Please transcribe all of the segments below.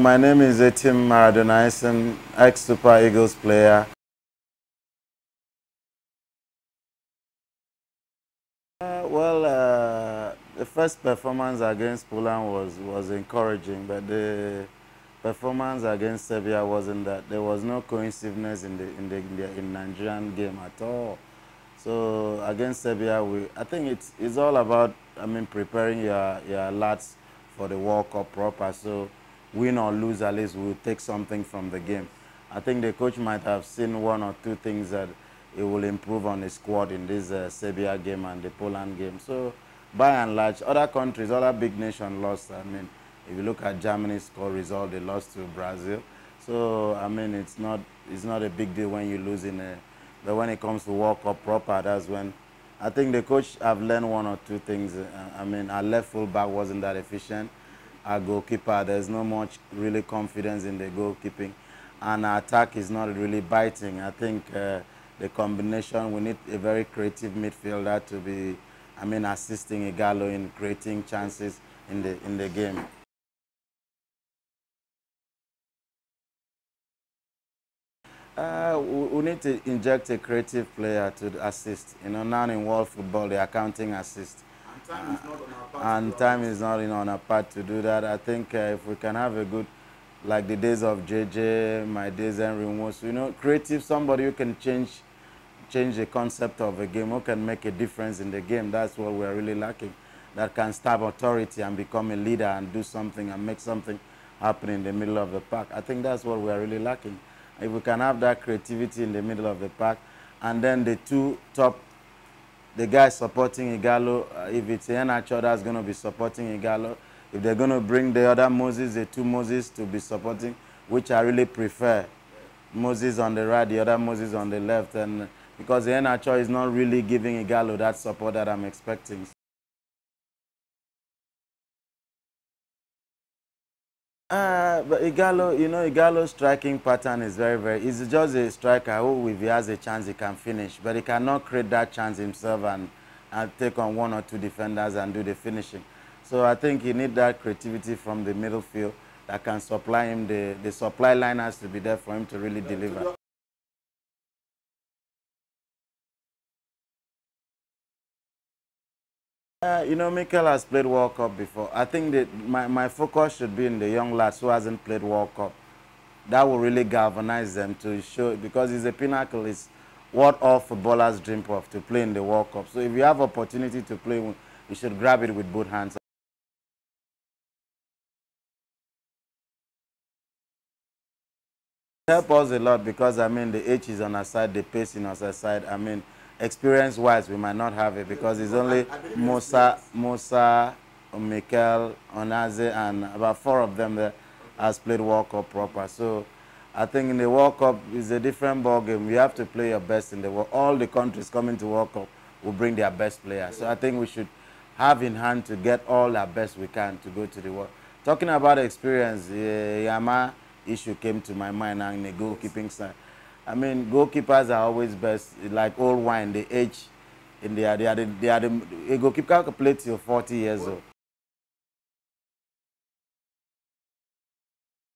My name is Etim Maradona ex-Super Eagles player. Uh, well, uh, the first performance against Poland was, was encouraging, but the performance against Serbia wasn't that. There was no cohesiveness in the, in the, in the in Nigerian game at all. So against Serbia, we, I think it's, it's all about, I mean, preparing your, your lads for the World Cup proper. So win or lose, at least we'll take something from the game. I think the coach might have seen one or two things that he will improve on his squad in this uh, Serbia game and the Poland game. So by and large, other countries, other big nations lost. I mean, if you look at Germany's score result, they lost to Brazil. So, I mean, it's not, it's not a big deal when you lose in a, but when it comes to World Cup proper, that's when I think the coach have learned one or two things. I mean, our left full back wasn't that efficient our goalkeeper. There's not much really confidence in the goalkeeping. And our attack is not really biting. I think uh, the combination, we need a very creative midfielder to be, I mean, assisting Ighalo in creating chances in the, in the game. Uh, we, need to inject a creative player to assist. You know, now in world football, the accounting assist time is not on our part. And time is not know, on our part to do that. I think uh, if we can have a good, like the days of JJ, my days Henry Nwosu, you know, creative, somebody who can change change the concept of a game, who can make a difference in the game. That's what we're really lacking. That can stab authority and become a leader and do something and make something happen in the middle of the park. I think that's what we're really lacking. If we can have that creativity in the middle of the park, and then the two top the guy supporting Ighalo, uh, if it's Iheanacho that's going to be supporting Ighalo, if they're going to bring the other Moses, the two Moses to be supporting, which I really prefer, Moses on the right, the other Moses on the left, and because Iheanacho is not really giving Ighalo that support that I'm expecting. Uh, but Ighalo, you know, Ighalo's striking pattern is very, very. He's just a striker who, if he has a chance, he can finish. But he cannot create that chance himself and, and take on one or two defenders and do the finishing. So I think he needs that creativity from the middle field that can supply him. The, the supply line has to be there for him to really deliver. Uh, you know, Mikel has played World Cup before. I think that my, my focus should be in the young lads who hasn't played World Cup. That will really galvanize them to show, because it's a pinnacle, it's what all footballers dream of, to play in the World Cup. So if you have opportunity to play, you should grab it with both hands. help us a lot because, I mean, the age is on our side, the pace is on our side. I mean, experience wise we might not have it because it's only Musa, Musa, Mikel, Onaze and about four of them that has played World Cup proper. So I think in the World Cup is a different ball game. You have to play your best in the world. All the countries coming to World Cup will bring their best players. So I think we should have in hand to get all our best we can to go to the world. Talking about experience, uh, Yama issue came to my mind in the goalkeeping side. I mean, goalkeepers are always best, like old wine, they age. In the, they are the, they are the, a goalkeeper can play till 40 years old.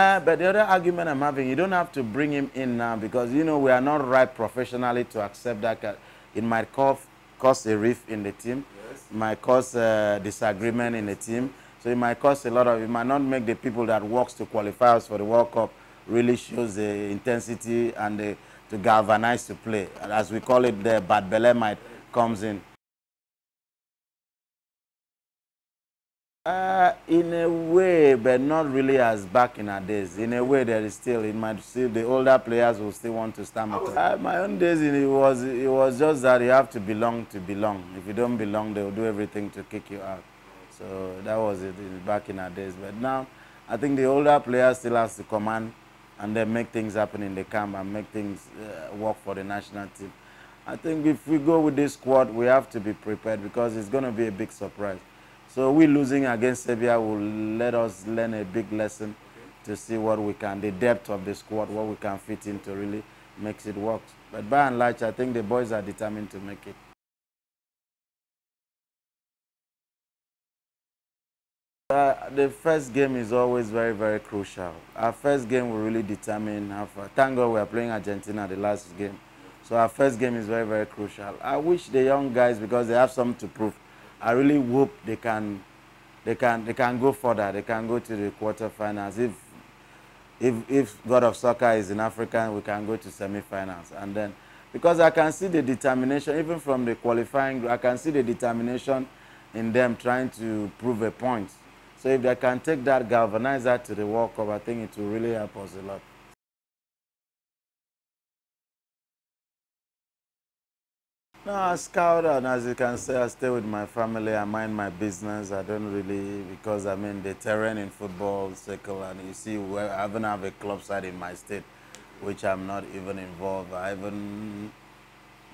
Uh, but the other argument I'm having, you don't have to bring him in now because, you know, we are not right professionally to accept that. It might cause, cause a rift in the team. Yes. It might cause uh, disagreement in the team. So it might cause a lot of, it might not make the people that works to qualify us for the World Cup really shows the intensity and the, to galvanize to play. As we call it, the bad belly might comes in. Uh, in a way, but not really as back in our days. In a way, there is still, it might still, the older players will still want to stand up. Uh, my own days, it was, it was just that you have to belong to belong. If you don't belong, they will do everything to kick you out. So that was it back in our days. But now, I think the older players still has to command and then make things happen in the camp and make things uh, work for the national team. I think if we go with this squad, we have to be prepared because it's going to be a big surprise. So we losing against Serbia will let us learn a big lesson to see what we can, the depth of the squad, what we can fit in to really makes it work. But by and large, I think the boys are determined to make it. Uh, the first game is always very, very crucial. Our first game will really determine how far. Thank God we are playing Argentina the last game. So our first game is very, very crucial. I wish the young guys, because they have something to prove, I really hope they can, they can, they can go further. They can go to the quarterfinals. If, if, if God of Soccer is in Africa, we can go to semi-finals. And then, because I can see the determination, even from the qualifying, I can see the determination in them trying to prove a point. So if they can take that, galvanize that to the World Cup, I think it will really help us a lot. No, I scout and as you can see, I stay with my family, I mind my business. I don't really, because I mean, the terrain in football circle, and you see, I even have a club side in my state, which I'm not even involved. I even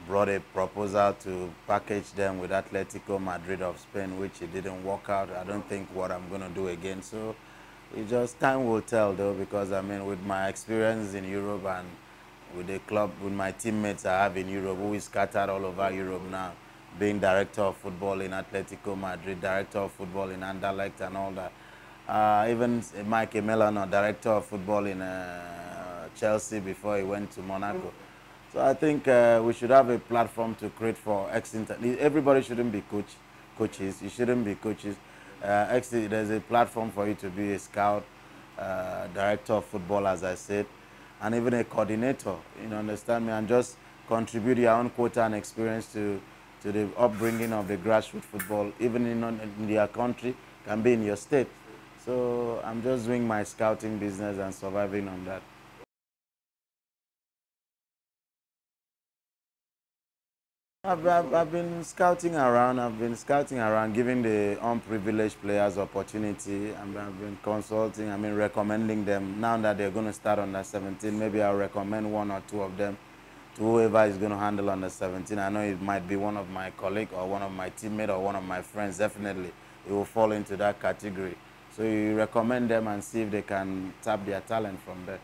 brought a proposal to package them with Atletico Madrid of Spain, which it didn't work out. I don't think what I'm going to do again. So it just time will tell, though, because I mean, with my experience in Europe and with the club, with my teammates I have in Europe, who is scattered all over Europe now, being director of football in Atletico Madrid, director of football in Anderlecht and all that. Uh, even Mike Emenalo, director of football in uh, Chelsea before he went to Monaco. So I think uh, we should have a platform to create for ex Everybody shouldn't be coach, coaches. You shouldn't be coaches. Uh, ex there's a platform for you to be a scout, uh, director of football, as I said, and even a coordinator. You know, understand me, and just contribute your own quota and experience to to the upbringing of the grassroots football, even in, in your country, can be in your state. So I'm just doing my scouting business and surviving on that. I've, I've, I've, been scouting around. I've been scouting around, giving the unprivileged players opportunity. I've, I've been consulting. I mean, recommending them. Now that they're going to start under 17, maybe I'll recommend one or two of them to whoever is going to handle under 17. I know it might be one of my colleague or one of my teammate or one of my friends. Definitely, it will fall into that category. So you recommend them and see if they can tap their talent from there.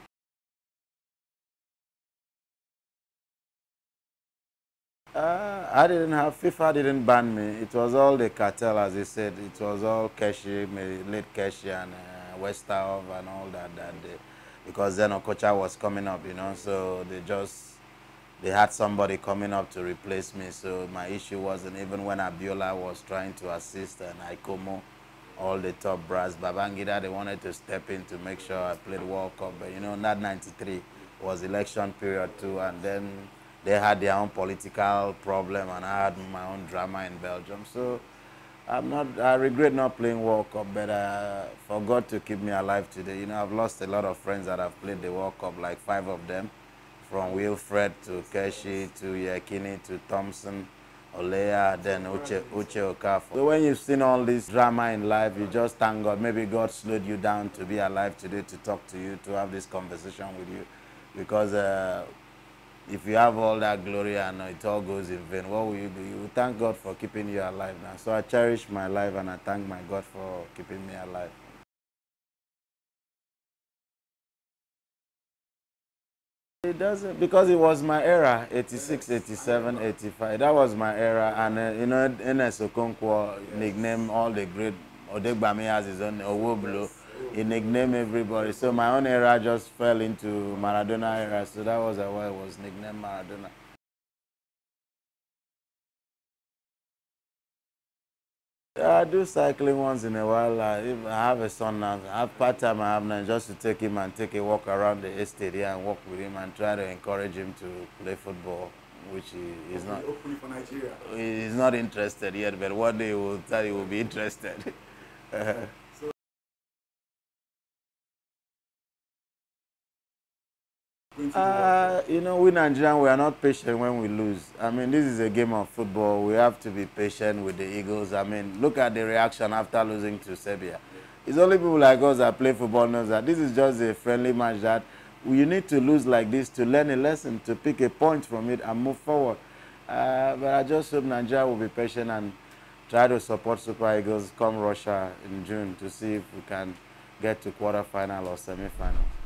Uh, I didn't have, FIFA didn't ban me. It was all the cartel, as you said. It was all Keshi, late Keshi and uh, Westerhof and all that that day. Because then Okocha was coming up, you know, so they just, they had somebody coming up to replace me. So my issue wasn't even when Abiola was trying to assist and Aikhomu, all the top brass, Babangida, they wanted to step in to make sure I played World Cup. But, you know, that 93 was election period too. And then they had their own political problem and I had my own drama in Belgium. So I'm not, I regret not playing World Cup, but uh, for God to keep me alive today. You know, I've lost a lot of friends that have played the World Cup, like five of them, from Wilfred to Keshi to Yekini to Thompson, Oliha, then Uche, Uche Okafor. So when you've seen all this drama in life, you just thank God. Maybe God slowed you down to be alive today, to talk to you, to have this conversation with you. Because uh, if you have all that glory and it all goes in vain, what will you do? You will thank God for keeping you alive now. So I cherish my life and I thank my God for keeping me alive. It doesn't, because it was my era, 86, 87, 85. That was my era. And, uh, you know, Ernest Okonkwo nicknamed all the great, Odegbami has his own, Owoblo he nicknamed everybody. So my own era just fell into Maradona era. So that was why it was nicknamed Maradona. I do cycling once in a while. I, I have a son now. I have part time I have now just to take him and take a walk around the estate here and walk with him and try to encourage him to play football, which he is not. Hopefully for Nigeria. He's not interested yet, but one day he will tell he will be interested. Uh, you know, we Nigerians, we are not patient when we lose. I mean, this is a game of football. We have to be patient with the Eagles. I mean, look at the reaction after losing to Serbia. It's only people like us that play football knows that this is just a friendly match that you need to lose like this to learn a lesson, to pick a point from it and move forward. Uh, but I just hope Nigeria will be patient and try to support Super Eagles come Russia in June to see if we can get to quarterfinal or semi-final.